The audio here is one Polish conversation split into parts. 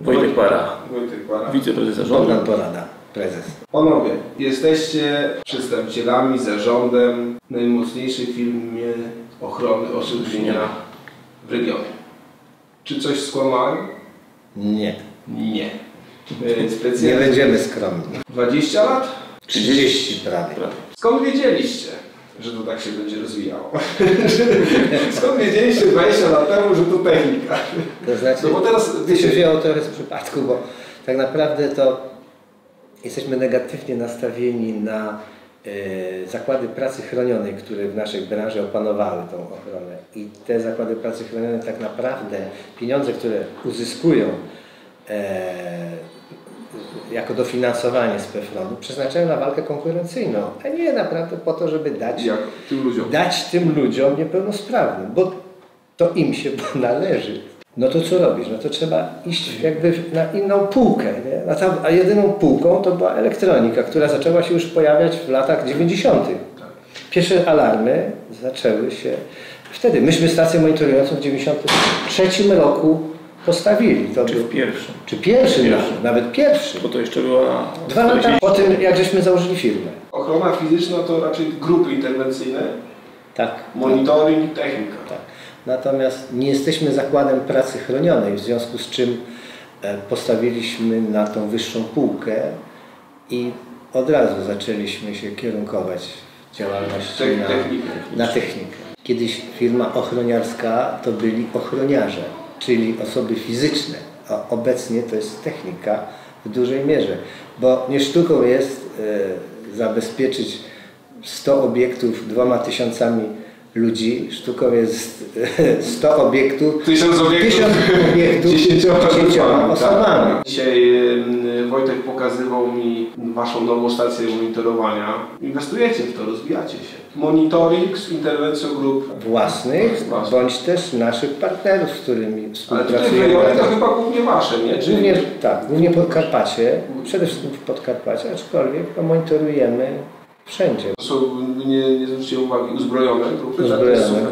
Wojtek Para, Wojtek Para. wiceprezes zarządu. Bogdan Porada, prezes. Panowie, jesteście przedstawicielami, zarządem najmocniejszej firmy ochrony osób w regionie. Czy coś skłamałem? Nie, Nie. E, nie Specjalnie będziemy skromni. 20 lat? 30 prawie. Prawie. Skąd wiedzieliście, że to tak się będzie rozwijało? Skąd wiedzieliście 20 lat temu, że to technika? To znaczy, No bo teraz, to się wzięło trochę z przypadku, bo tak naprawdę to jesteśmy negatywnie nastawieni na e, zakłady pracy chronionej, które w naszej branży opanowały tą ochronę. I te zakłady pracy chronionej tak naprawdę pieniądze, które uzyskują e, jako dofinansowanie z PFRON-u przeznaczają na walkę konkurencyjną, a nie naprawdę po to, żeby dać jak tym ludziom? dać tym ludziom niepełnosprawnym, bo to im się należy. No to co robisz? No to trzeba iść jakby na inną półkę. Nie? A, a jedyną półką to była elektronika, która zaczęła się już pojawiać w latach 90. Pierwsze alarmy zaczęły się wtedy. Myśmy stację monitorującą w 93 roku postawili. To Czy był, w pierwszym? czy pierwszy, Pierwszy. nawet, nawet pierwszy. Bo to jeszcze była Dwa lata po tym, jak żeśmy założyli firmę. Ochrona fizyczna to raczej grupy interwencyjne, Tak. monitoring, technika. Tak. Natomiast nie jesteśmy zakładem pracy chronionej, w związku z czym e, postawiliśmy na tą wyższą półkę i od razu zaczęliśmy się kierunkować w działalności na, na technikę. Kiedyś firma ochroniarska to byli ochroniarze, czyli osoby fizyczne, a obecnie to jest technika w dużej mierze, bo nie sztuką jest e, zabezpieczyć 100 obiektów dwoma tysiącami ludzi, sztuką jest e, 100 obiektów, Tysiąc obiektów, tysiąc obiektów dziesięcioma dziesięcioma osobami. Dzisiaj em, Wojtek pokazywał mi Waszą nową stację monitorowania. Inwestujecie w to, rozwijacie się. Monitoring z interwencją grup. Własnych, Własnych. bądź też naszych partnerów, z którymi Ale współpracujemy. rejonie to chyba głównie Wasze, nie? Czy Głównie, tak, głównie Podkarpacie, przede wszystkim w Podkarpacie, aczkolwiek no, monitorujemy wszędzie. To są, nie, nie zwrócicie uwagi, uzbrojone grupy? tak? Uzbrojone.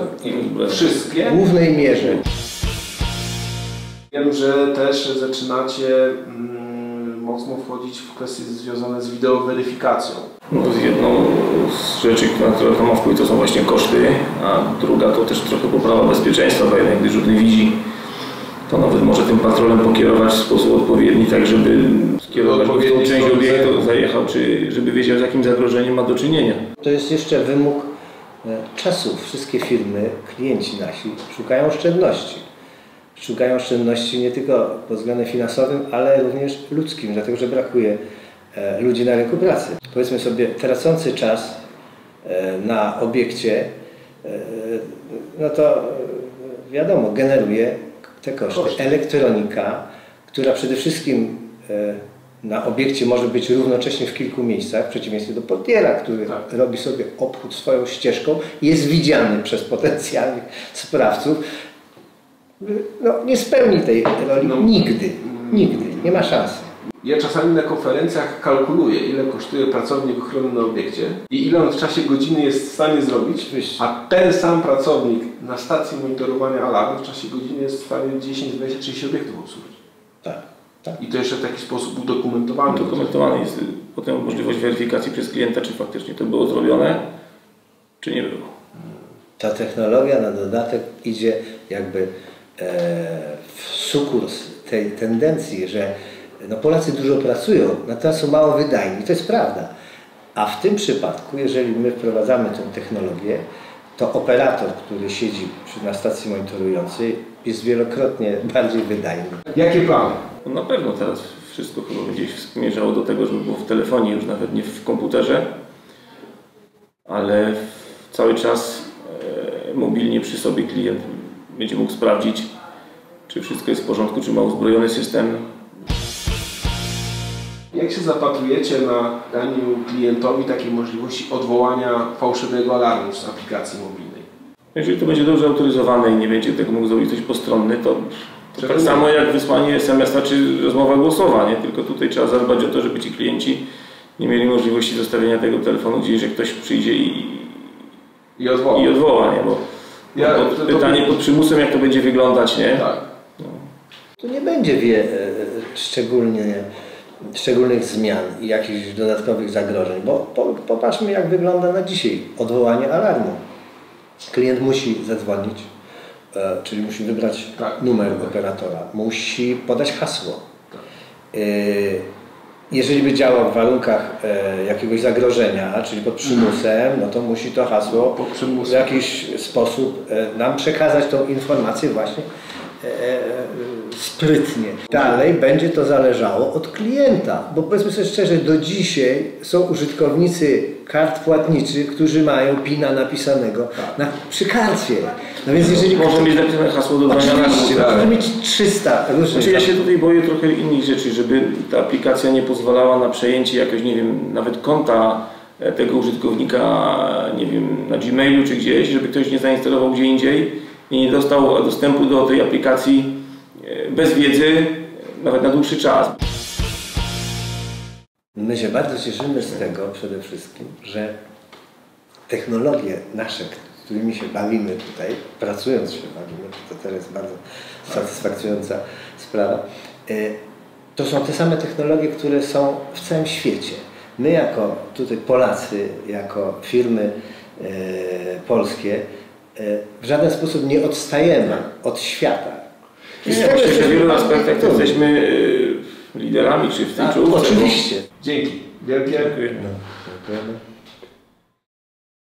Super. Wszystkie? W głównej mierze. Wiem, że też zaczynacie mm, mocno wchodzić w kwestie związane z wideoweryfikacją. No, z jedną z rzeczy, która, która to ma wpływ, to są właśnie koszty, a druga to też trochę poprawa bezpieczeństwa, bo jednak gdy rzutny widzi, to nawet może tym patrolem pokierować w sposób odpowiedni, tak żeby skierować tą Odpowiedni część obiektu, zajechał. czy żeby wiedział z jakim zagrożeniem ma do czynienia. To jest jeszcze wymóg e, czasu. Wszystkie firmy, klienci nasi szukają oszczędności. Szukają oszczędności nie tylko pod względem finansowym, ale również ludzkim, dlatego że brakuje e, ludzi na rynku pracy. Powiedzmy sobie, tracący czas e, na obiekcie, no to wiadomo, generuje te koszty. Koszty. Elektronika, która przede wszystkim e, na obiekcie może być równocześnie w kilku miejscach, w przeciwieństwie do portiera, który Tak. robi sobie obchód swoją ścieżką jest widziany przez potencjalnych sprawców, no, nie spełni tej roli No. nigdy. Nigdy. Nie ma szansy. Ja czasami na konferencjach kalkuluję, ile kosztuje pracownik ochrony na obiekcie i ile on w czasie godziny jest w stanie zrobić, a ten sam pracownik na stacji monitorowania alarmu w czasie godziny jest w stanie 10, 20, 30 obiektów obsłużyć. Tak. tak. I to jeszcze w taki sposób udokumentowany. Udokumentowany jest y, potem możliwość weryfikacji przez klienta, czy faktycznie to było zrobione, czy nie było. Ta technologia na dodatek idzie jakby e, w sukurs tej tendencji, że no Polacy dużo pracują, natomiast są mało wydajni. To jest prawda. A w tym przypadku, jeżeli my wprowadzamy tę technologię, to operator, który siedzi przy, na stacji monitorującej jest wielokrotnie bardziej wydajny. Jakie plany? No na pewno teraz wszystko chyba będzie zmierzało do tego, żeby było w telefonie, już nawet nie w komputerze, ale cały czas e, mobilnie przy sobie klient będzie mógł sprawdzić, czy wszystko jest w porządku, czy ma uzbrojony system. Jak się zapatrujecie na daniu klientowi takiej możliwości odwołania fałszywego alarmu z aplikacji mobilnej? Jeżeli to będzie dobrze autoryzowane i nie będzie tego mógł zrobić ktoś postronny, to, to tak samo jak wysłanie SMS-a czy rozmowa głosowa, nie? Tylko tutaj trzeba zadbać o to, żeby ci klienci nie mieli możliwości zostawienia tego telefonu gdzieś, że ktoś przyjdzie i, I odwołać. i odwoła, nie? Bo Ja- pod, to- to- pytanie pod przymusem, jak to będzie wyglądać, nie? Tak. tu nie będzie wie, e, szczególnie, szczególnych zmian i jakichś dodatkowych zagrożeń, bo po, popatrzmy jak wygląda na dzisiaj odwołanie alarmu. Klient musi zadzwonić, e, czyli musi wybrać Tak. numer operatora, musi podać hasło. E, jeżeli by działał w warunkach e, jakiegoś zagrożenia, czyli pod przymusem, no to musi to hasło w jakiś sposób nam przekazać tą informację właśnie sprytnie. Dalej będzie to zależało od klienta, bo powiedzmy sobie szczerze, do dzisiaj są użytkownicy kart płatniczych, którzy mają PIN-a napisanego na, przy karcie. No więc jeżeli Może mieć napisane hasło do dania na tak. może mieć 300 różnych. Znaczy ja się tutaj boję trochę innych rzeczy, żeby ta aplikacja nie pozwalała na przejęcie jakoś, nie wiem, nawet konta e, tego użytkownika, nie wiem, na Gmailu czy gdzieś, żeby ktoś nie zainstalował gdzie indziej i nie dostał dostępu do tej aplikacji e, bez wiedzy, e, nawet na dłuższy czas. My się bardzo cieszymy z tego przede wszystkim, że technologie nasze, którymi się bawimy tutaj, pracując się bawimy, to też jest bardzo satysfakcjonująca sprawa, y, to są te same technologie, które są w całym świecie. My jako tutaj Polacy, jako firmy polskie, w żaden sposób nie odstajemy od świata. Nie, tego myślę, że w jesteśmy wielu aspektach to dumni. jesteśmy e, liderami czy w tej Tak, czołówce. Oczywiście. Dzięki. Wielkie. Dziękuję. No, dziękujemy.